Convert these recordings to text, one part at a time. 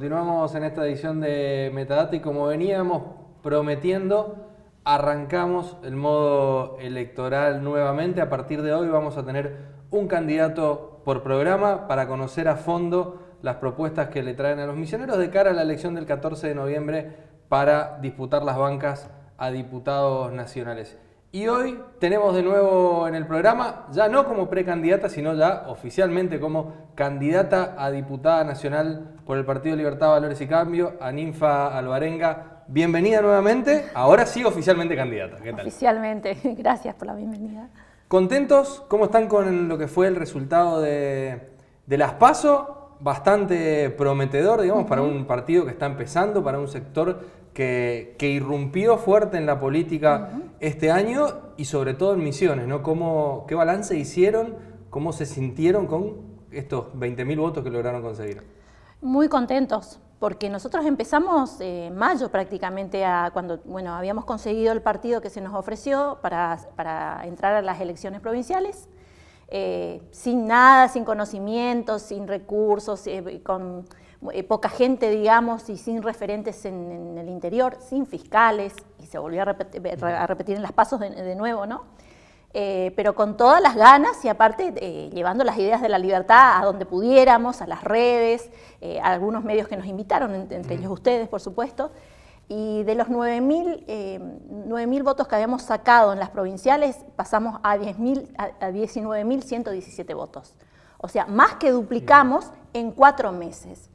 Continuamos en esta edición de Metadata y como veníamos prometiendo, arrancamos el modo electoral nuevamente. A partir de hoy vamos a tener un candidato por programa para conocer a fondo las propuestas que le traen a los misioneros de cara a la elección del 14 de noviembre para disputar las bancas a diputados nacionales. Y hoy tenemos de nuevo en el programa, ya no como precandidata, sino ya oficialmente como candidata a diputada nacional por el Partido Libertad, Valores y Cambio, a Ninfa Alvarenga. Bienvenida nuevamente, ahora sí oficialmente candidata. ¿Qué tal? Oficialmente, gracias por la bienvenida. ¿Contentos? ¿Cómo están con lo que fue el resultado de, las PASO? Bastante prometedor, digamos, para un partido que está empezando, para un sector que, irrumpió fuerte en la política este año y sobre todo en Misiones, ¿no? ¿Cómo, ¿Qué balance hicieron? ¿Cómo se sintieron con estos 20.000 votos que lograron conseguir? Muy contentos, porque nosotros empezamos en mayo prácticamente, a, cuando bueno, habíamos conseguido el partido que se nos ofreció para, para entrar a las elecciones provinciales, eh, sin nada, sin conocimientos, sin recursos, eh, con eh, poca gente, digamos, y sin referentes en, el interior, sin fiscales, y se volvió a, repetir, en las pasos de, nuevo, ¿no? Eh, pero con todas las ganas y aparte eh, llevando las ideas de la libertad a donde pudiéramos, a las redes, a algunos medios que nos invitaron, entre ellos ustedes, por supuesto. Y de los 9.000 votos que habíamos sacado en las provinciales, pasamos a, 10 a 19.117 votos. O sea, más que duplicamos en cuatro meses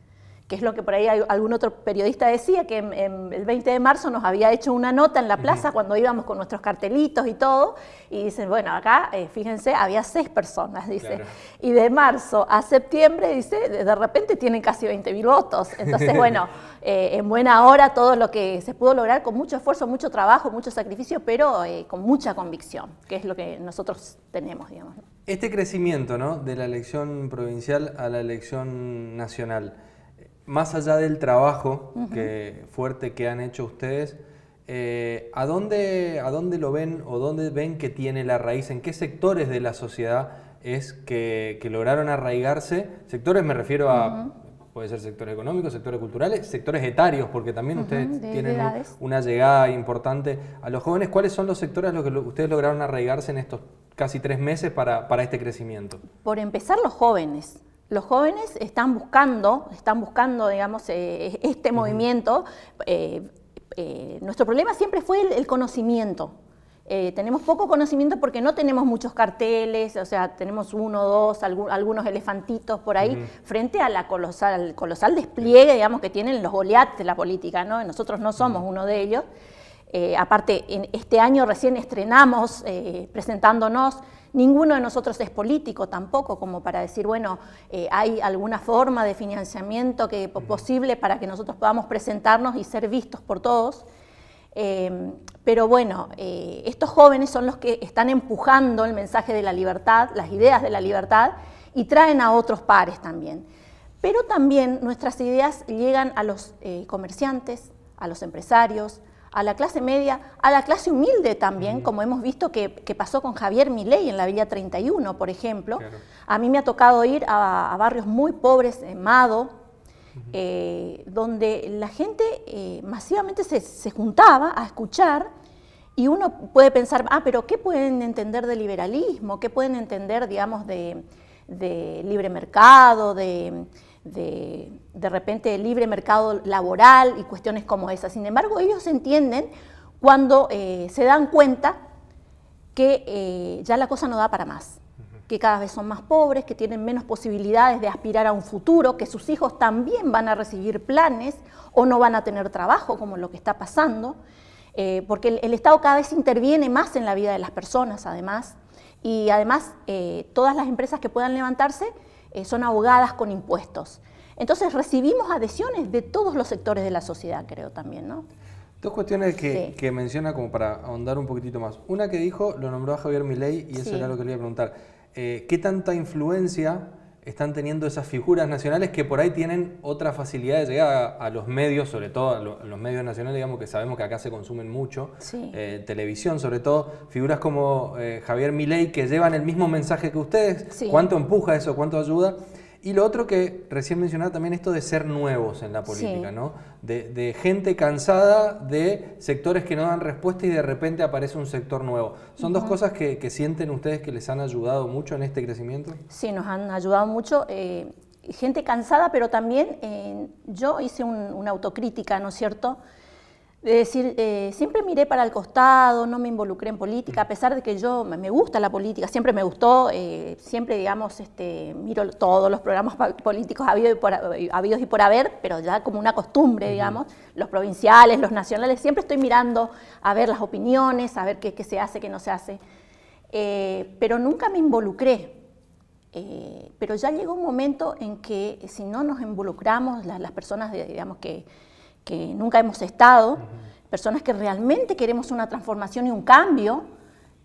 que es lo que por ahí algún otro periodista decía, que el 20 de marzo nos había hecho una nota en la plaza cuando íbamos con nuestros cartelitos y todo, y dicen, bueno, acá, eh, fíjense, había seis personas, dice, y de marzo a septiembre, dice, de repente tienen casi 20 mil votos. Entonces, bueno, eh, en buena hora todo lo que se pudo lograr con mucho esfuerzo, mucho trabajo, mucho sacrificio, pero eh, con mucha convicción, que es lo que nosotros tenemos, digamos. Este crecimiento, ¿no?, de la elección provincial a la elección nacional, más allá del trabajo que, fuerte que han hecho ustedes, eh, ¿a, dónde, ¿a dónde lo ven o dónde ven que tiene la raíz? ¿En qué sectores de la sociedad es que, lograron arraigarse? Sectores me refiero a, puede ser sectores económicos, sectores culturales, sectores etarios, porque también ustedes tienen una llegada importante a los jóvenes. ¿Cuáles son los sectores a los que ustedes lograron arraigarse en estos casi tres meses para, para este crecimiento? Por empezar, los jóvenes los jóvenes están buscando, están buscando, digamos, eh, este movimiento. Eh, eh, nuestro problema siempre fue el, conocimiento. tenemos poco conocimiento porque no tenemos muchos carteles, o sea, tenemos uno, dos, algunos elefantitos por ahí, frente a la colosal, al colosal despliegue, digamos, que tienen los Goliaths de la política, ¿no? Nosotros no somos uno de ellos. Aparte, en este año recién estrenamos presentándonos Ninguno de nosotros es político tampoco, como para decir, bueno, eh, hay alguna forma de financiamiento que, posible para que nosotros podamos presentarnos y ser vistos por todos. Eh, pero bueno, eh, estos jóvenes son los que están empujando el mensaje de la libertad, las ideas de la libertad, y traen a otros pares también. Pero también nuestras ideas llegan a los comerciantes, a los empresarios, a la clase media, a la clase humilde también, como hemos visto que, pasó con Javier Milei en la Villa 31, por ejemplo. A mí me ha tocado ir a, barrios muy pobres, en Mado, eh, donde la gente eh, masivamente se, juntaba a escuchar y uno puede pensar, ah, pero ¿qué pueden entender de liberalismo? ¿Qué pueden entender, digamos, de libre mercado, de de, de repente libre mercado laboral y cuestiones como esas. Sin embargo, ellos entienden cuando eh, se dan cuenta que eh, ya la cosa no da para más, que cada vez son más pobres, que tienen menos posibilidades de aspirar a un futuro, que sus hijos también van a recibir planes o no van a tener trabajo, como lo que está pasando, eh, porque el, Estado cada vez interviene más en la vida de las personas, además, y además todas las empresas que puedan levantarse eh, son ahogadas con impuestos. Entonces recibimos adhesiones de todos los sectores de la sociedad, creo también, ¿no? Dos cuestiones que, menciona como para ahondar un poquitito más. Una que dijo, lo nombró a Javier Milei y eso era lo que le iba a preguntar. Eh, ¿Qué tanta influencia están teniendo esas figuras nacionales que por ahí tienen otra facilidad de llegar a, los medios, sobre todo a, los medios nacionales, digamos que sabemos que acá se consumen mucho, eh, televisión sobre todo, figuras como eh, Javier Milei que llevan el mismo mensaje que ustedes, cuánto empuja eso, cuánto ayuda, Y lo otro que recién mencionaba también esto de ser nuevos en la política, ¿no? De, gente cansada de sectores que no dan respuesta y de repente aparece un sector nuevo. ¿Son dos cosas que, sienten ustedes que les han ayudado mucho en este crecimiento? Sí, nos han ayudado mucho. Eh, gente cansada, pero también eh, yo hice una autocrítica, ¿no es cierto? Es decir, eh, siempre miré para el costado, no me involucré en política, a pesar de que yo me gusta la política, siempre me gustó, eh, siempre, digamos, este, miro todos los programas políticos habidos y, por, habidos y por haber, pero ya como una costumbre, digamos, los provinciales, los nacionales, siempre estoy mirando a ver las opiniones, a ver qué, se hace, qué no se hace, eh, pero nunca me involucré. pero ya llegó un momento en que si no nos involucramos, las, las personas, digamos, que que nunca hemos estado, personas que realmente queremos una transformación y un cambio,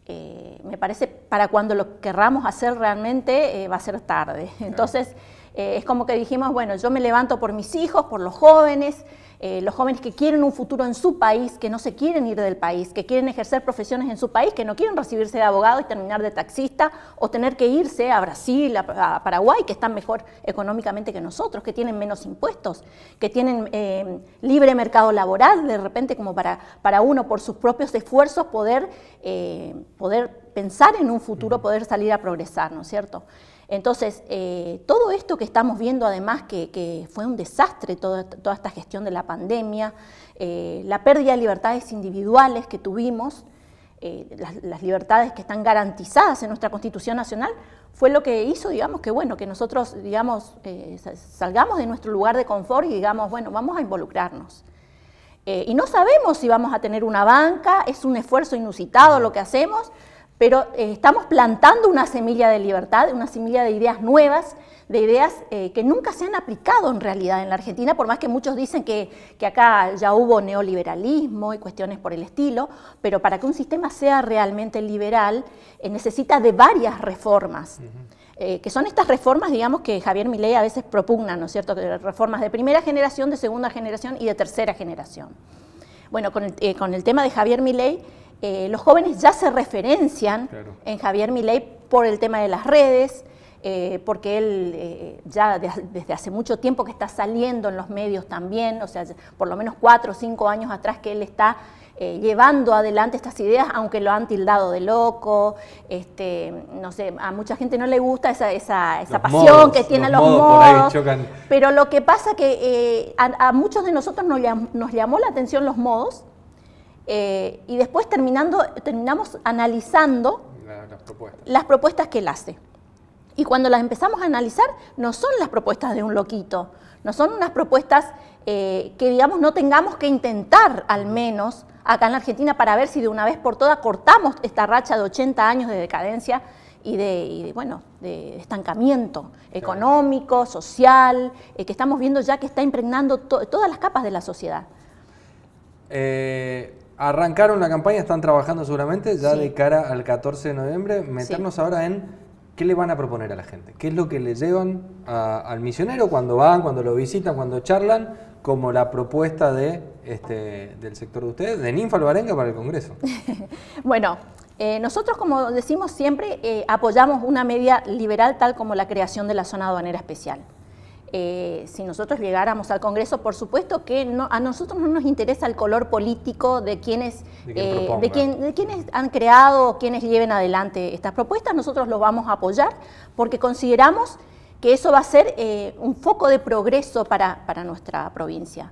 eh, me parece para cuando lo querramos hacer realmente eh, va a ser tarde. Entonces, eh, es como que dijimos, bueno, yo me levanto por mis hijos, por los jóvenes, eh, los jóvenes que quieren un futuro en su país, que no se quieren ir del país, que quieren ejercer profesiones en su país, que no quieren recibirse de abogado y terminar de taxista o tener que irse a Brasil, a, Paraguay, que están mejor económicamente que nosotros, que tienen menos impuestos, que tienen eh, libre mercado laboral, de repente como para, para uno por sus propios esfuerzos poder, eh, poder pensar en un futuro, poder salir a progresar, ¿no es cierto? Entonces, eh, todo esto que estamos viendo, además, que, fue un desastre toda, esta gestión de la pandemia, eh, la pérdida de libertades individuales que tuvimos, eh, las, libertades que están garantizadas en nuestra Constitución Nacional, fue lo que hizo, digamos, que bueno, que nosotros, digamos, salgamos de nuestro lugar de confort y digamos, bueno, vamos a involucrarnos. y no sabemos si vamos a tener una banca, es un esfuerzo inusitado lo que hacemos, pero eh, estamos plantando una semilla de libertad, una semilla de ideas nuevas, de ideas eh, que nunca se han aplicado en realidad en la Argentina, por más que muchos dicen que, acá ya hubo neoliberalismo y cuestiones por el estilo, pero para que un sistema sea realmente liberal eh, necesita de varias reformas. que son estas reformas, digamos, que Javier Milei a veces propugna, ¿no es cierto? Reformas de primera generación, de segunda generación y de tercera generación. Bueno, con el, con el tema de Javier Milei, eh, los jóvenes ya se referencian en Javier Milei por el tema de las redes, eh, porque él eh, ya desde hace mucho tiempo que está saliendo en los medios también, o sea, por lo menos cuatro o cinco años atrás que él está llevando adelante estas ideas, aunque lo han tildado de loco, este, no sé, a mucha gente no le gusta esa, esa, pasión que tienen los, modos, pero lo que pasa que a, muchos de nosotros nos llamó la atención los modos, eh, y después terminando, terminamos analizando las propuestas. que él hace. Y cuando las empezamos a analizar, no son las propuestas de un loquito, no son unas propuestas eh, que, digamos, no tengamos que intentar al menos acá en la Argentina para ver si de una vez por todas cortamos esta racha de 80 años de decadencia y de, bueno, de estancamiento económico, social, eh, que estamos viendo ya que está impregnando todas las capas de la sociedad. Arrancaron la campaña, están trabajando seguramente ya de cara al 14 de noviembre. Meternos ahora en qué le van a proponer a la gente, qué es lo que le llevan al misionero cuando van, cuando lo visitan, cuando charlan, como la propuesta de, este, del sector de ustedes, de Ninfa Alvarenga para el Congreso. bueno, eh, nosotros, como decimos siempre, eh, apoyamos una media liberal tal como la creación de la zona aduanera especial. Eh, si nosotros llegáramos al Congreso, por supuesto que a nosotros no nos interesa el color político de quienes, de, eh, quienes han creado o quienes lleven adelante estas propuestas, nosotros los vamos a apoyar porque consideramos que eso va a ser eh, un foco de progreso para, nuestra provincia,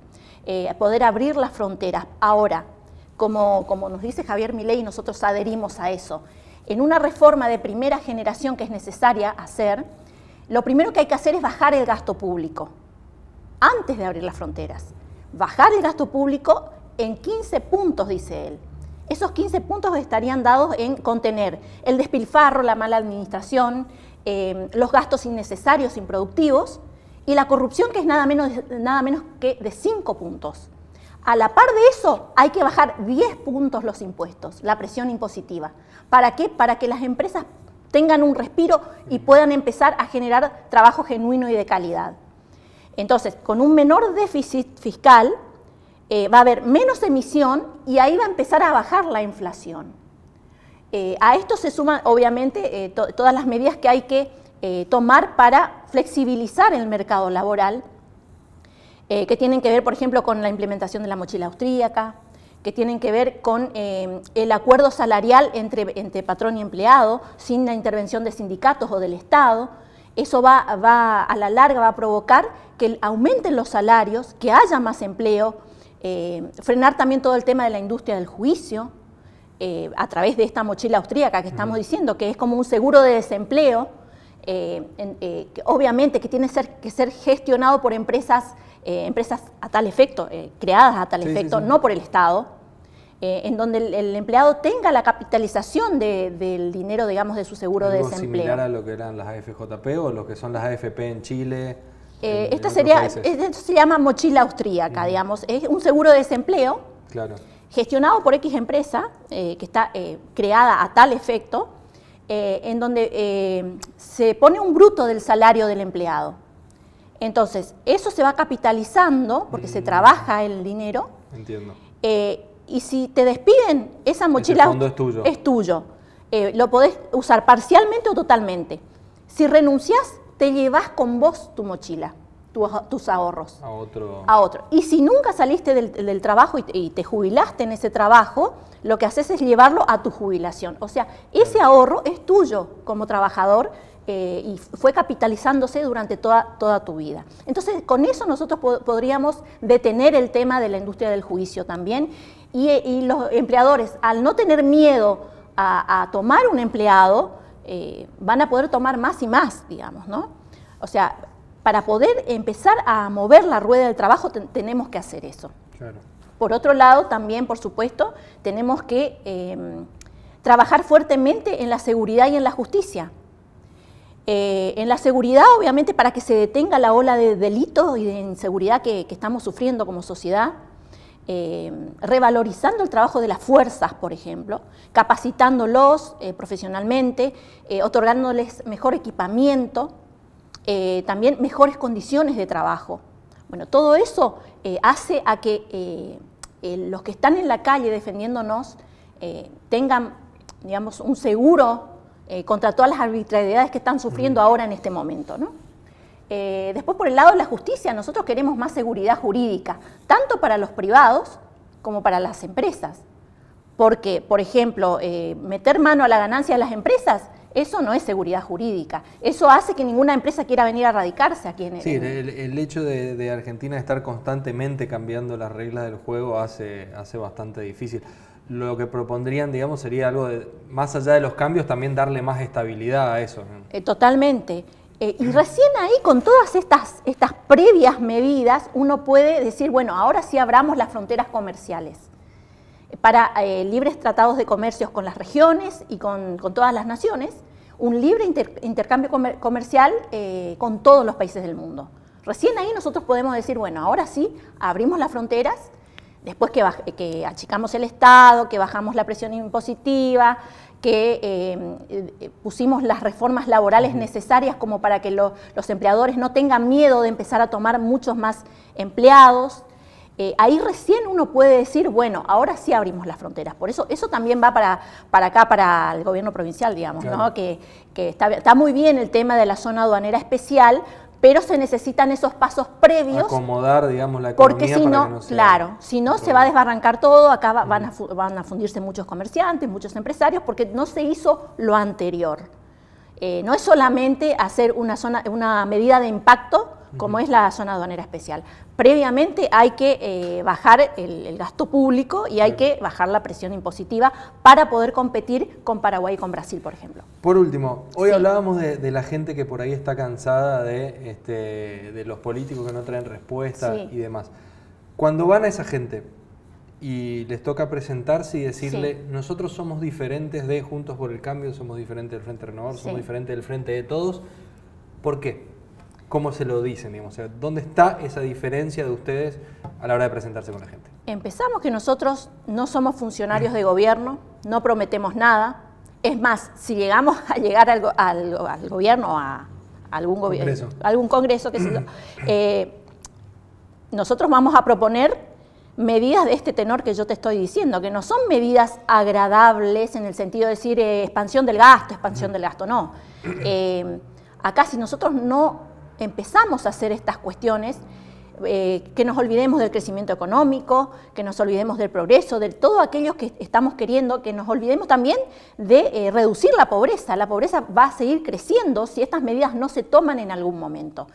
poder abrir las fronteras. Ahora, como, como nos dice Javier Milei, nosotros adherimos a eso. En una reforma de primera generación que es necesaria hacer, lo primero que hay que hacer es bajar el gasto público, antes de abrir las fronteras. Bajar el gasto público en 15 puntos, dice él. Esos 15 puntos estarían dados en contener el despilfarro, la mala administración, eh, los gastos innecesarios, improductivos, y la corrupción, que es nada menos, nada menos que de 5 puntos. A la par de eso, hay que bajar 10 puntos los impuestos, la presión impositiva. ¿Para qué? Para que las empresas tengan un respiro y puedan empezar a generar trabajo genuino y de calidad. Entonces, con un menor déficit fiscal, eh, va a haber menos emisión y ahí va a empezar a bajar la inflación. Eh, a esto se suman, obviamente, eh, todas las medidas que hay que tomar para flexibilizar el mercado laboral, que tienen que ver, por ejemplo, con la implementación de la mochila austríaca, que tienen que ver con eh, el acuerdo salarial entre, entre, patrón y empleado, sin la intervención de sindicatos o del Estado. Eso va, va, a la larga va a provocar que aumenten los salarios, que haya más empleo, frenar también todo el tema de la industria del juicio, a través de esta mochila austríaca que estamos diciendo, que es como un seguro de desempleo, eh, eh, obviamente que tiene que ser gestionado por empresas, eh, empresas a tal efecto, creadas a tal efecto, no por el Estado, en donde el, empleado tenga la capitalización del dinero, digamos, de su seguro de desempleo. similar a lo que eran las AFJP o lo que son las AFP en Chile? esta sería, esto se llama mochila austríaca, digamos, es un seguro de desempleo gestionado por X empresa que está creada a tal efecto, eh, en donde eh, se pone un bruto del salario del empleado. Entonces, eso se va capitalizando porque se mm. trabaja el dinero. Entiendo. Eh, y si te despiden, esa mochila es tuyo. Es tuyo. lo podés usar parcialmente o totalmente. Si renuncias, te llevas con vos tu mochila tus ahorros. A otro. A otro. Y si nunca saliste del, trabajo y te, jubilaste en ese trabajo, lo que haces es llevarlo a tu jubilación. O sea, ese ahorro es tuyo como trabajador eh, y fue capitalizándose durante toda, toda tu vida. Entonces, con eso nosotros podríamos detener el tema de la industria del juicio también. Y, los empleadores, al no tener miedo a, tomar un empleado, eh, van a poder tomar más y más, digamos, ¿no? O sea, para poder empezar a mover la rueda del trabajo tenemos que hacer eso. Por otro lado, también, por supuesto, tenemos que em, trabajar fuertemente en la seguridad y en la justicia. Eh, en la seguridad, obviamente, para que se detenga la ola de delitos y de inseguridad que, estamos sufriendo como sociedad, em, revalorizando el trabajo de las fuerzas, por ejemplo, capacitándolos eh, profesionalmente, eh, otorgándoles mejor equipamiento, eh, también mejores condiciones de trabajo. Bueno, todo eso eh, hace a que eh, los que están en la calle defendiéndonos tengan, digamos, un seguro contra todas las arbitrariedades que están sufriendo ahora en este momento. después, por el lado de la justicia, nosotros queremos más seguridad jurídica, tanto para los privados como para las empresas. Porque, por ejemplo, meter mano a la ganancia de las empresas eso no es seguridad jurídica. Eso hace que ninguna empresa quiera venir a radicarse aquí en el Sí, el, hecho de, Argentina estar constantemente cambiando las reglas del juego hace, hace bastante difícil. Lo que propondrían, digamos, sería algo de, más allá de los cambios, también darle más estabilidad a eso. Eh, totalmente. Eh, y recién ahí, con todas estas, estas previas medidas, uno puede decir, bueno, ahora sí abramos las fronteras comerciales para eh, libres tratados de comercios con las regiones y con, todas las naciones, un libre intercambio comercial eh, con todos los países del mundo. Recién ahí nosotros podemos decir, bueno, ahora sí, abrimos las fronteras, después que, que achicamos el Estado, que bajamos la presión impositiva, que eh, pusimos las reformas laborales necesarias como para que los empleadores no tengan miedo de empezar a tomar muchos más empleados, eh, ahí recién uno puede decir, bueno, ahora sí abrimos las fronteras. Por eso, eso también va para, para acá, para el gobierno provincial, digamos, ¿no? que, está, muy bien el tema de la zona aduanera especial, pero se necesitan esos pasos previos. Acomodar, digamos, la economía Porque si no, claro, si no se va a desbarrancar todo, acá van, a, van a fundirse muchos comerciantes, muchos empresarios, porque no se hizo lo anterior. Eh, no es solamente hacer una, zona, una medida de impacto, como es la zona aduanera especial. Previamente hay que eh, bajar el, gasto público y hay que bajar la presión impositiva para poder competir con Paraguay y con Brasil, por ejemplo. Por último, hoy hablábamos de, la gente que por ahí está cansada de, este, de los políticos que no traen respuesta y demás. Cuando van a esa gente y les toca presentarse y decirle, nosotros somos diferentes de Juntos por el Cambio, somos diferentes del Frente Renovador, somos diferentes del Frente de Todos, ¿por qué? ¿Cómo se lo dicen? Digamos? ¿Dónde está esa diferencia de ustedes a la hora de presentarse con la gente? Empezamos que nosotros no somos funcionarios de gobierno, no prometemos nada. Es más, si llegamos a llegar al, al, gobierno, a algún congreso, que eh, nosotros vamos a proponer medidas de este tenor que yo te estoy diciendo, que no son medidas agradables en el sentido de decir eh, expansión del gasto, expansión del gasto, no. Eh, acá si nosotros no empezamos a hacer estas cuestiones, eh, que nos olvidemos del crecimiento económico, que nos olvidemos del progreso, de todo aquello que estamos queriendo, que nos olvidemos también de eh, reducir la pobreza. La pobreza va a seguir creciendo si estas medidas no se toman en algún momento.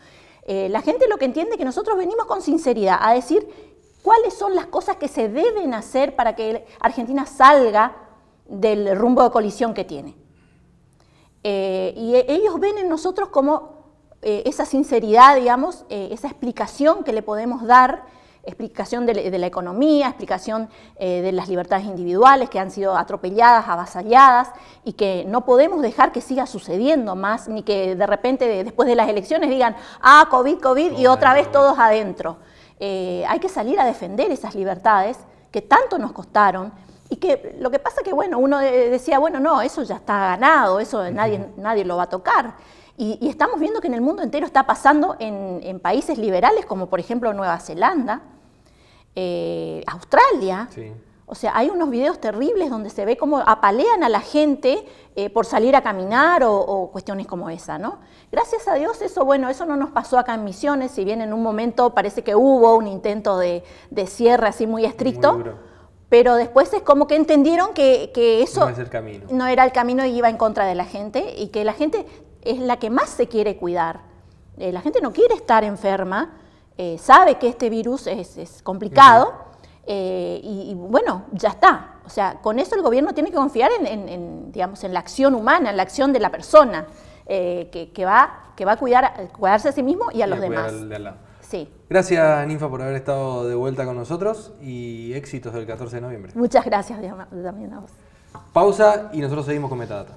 Eh, la gente lo que entiende es que nosotros venimos con sinceridad a decir cuáles son las cosas que se deben hacer para que Argentina salga del rumbo de colisión que tiene. y ellos ven en nosotros como eh, esa sinceridad, digamos, eh, esa explicación que le podemos dar, explicación de, la economía, explicación eh, de las libertades individuales que han sido atropelladas, avasalladas y que no podemos dejar que siga sucediendo más, ni que de repente después de las elecciones digan, ah, COVID, COVID y otra vez todos adentro. hay que salir a defender esas libertades que tanto nos costaron, y que lo que pasa que, bueno, uno decía, bueno, no, eso ya está ganado, eso nadie, nadie lo va a tocar. Y, estamos viendo que en el mundo entero está pasando en, países liberales como por ejemplo Nueva Zelanda, eh, Australia. O sea, hay unos videos terribles donde se ve cómo apalean a la gente eh, por salir a caminar o, cuestiones como esa, ¿no? Gracias a Dios eso, bueno, eso no nos pasó acá en Misiones, si bien en un momento parece que hubo un intento de, cierre así muy estricto, pero después es como que entendieron que, eso no era el camino y iba en contra de la gente y que la gente es la que más se quiere cuidar. Eh, la gente no quiere estar enferma, eh, sabe que este virus es, complicado eh, y, bueno, ya está. O sea, con eso el gobierno tiene que confiar en, digamos, en la acción humana, en la acción de la persona que, va, que va a cuidar, cuidarse a sí mismo y a los demás. Sí. Gracias, Ninfa, por haber estado de vuelta con nosotros y éxitos del 14 de noviembre. Muchas gracias también a vos. Pausa y nosotros seguimos con Metadata.